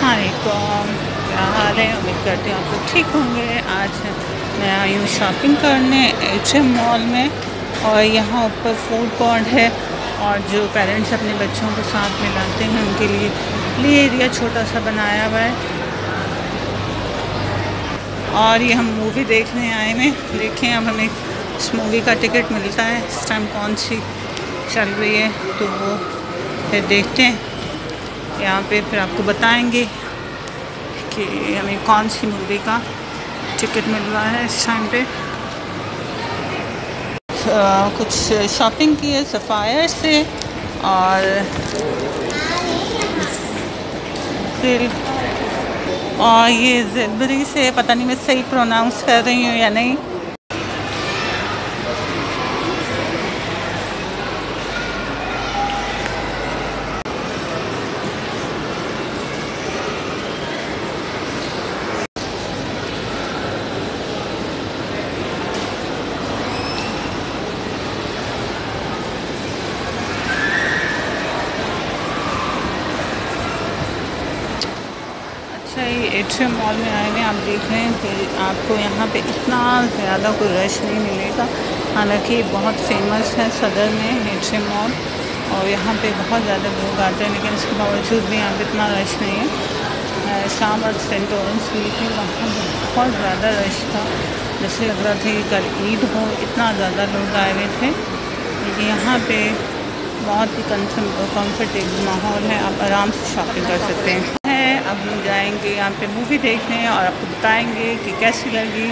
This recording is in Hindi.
असलकुम क्या हाल है, उम्मीद करती हूँ आप लोग ठीक होंगे। आज मैं आई हूँ शॉपिंग करने एच एम मॉल में और यहाँ ऊपर फ़ूड कोर्ट है और जो पेरेंट्स अपने बच्चों को साथ में लाते हैं, उनके लिए प्ले एरिया छोटा सा बनाया हुआ है। और ये हम मूवी देखने आए हैं, देखें अब हमें इस मूवी का टिकट मिलता है, इस टाइम कौन सी चल रही है तो वो फिर देखते हैं। यहाँ पे फिर आपको बताएँगे कि हमें कौन सी मूवी का टिकट मिल रहा है इस टाइम पे। आ, कुछ शॉपिंग की है सफ़ायर से और फिर और ये जबरी से पता नहीं मैं सही प्रोनाउंस कर रही हूँ या नहीं। ये एट्रियम मॉल में आए हैं, आप देख रहे हैं कि आपको यहाँ पे इतना ज़्यादा कोई रश नहीं मिलेगा। हालाँकि बहुत फ़ेमस है सदर में एट्रियम मॉल और यहाँ पे बहुत ज़्यादा लोग आते हैं, लेकिन इसके बावजूद भी यहाँ पे इतना रश नहीं है। इस्लामाबाद सेंट थी वहाँ बहुत ज़्यादा रश था। जैसे लग रहा था कि कल ईद हो, इतना ज़्यादा लोग आए हुए थे। यहाँ पे बहुत ही कंफर्टेबल माहौल है, आप आराम से शॉपिंग कर सकते हैं, अब जाएँगे यहाँ पे मूवी देखने और आपको बताएँगे कि कैसी लगी।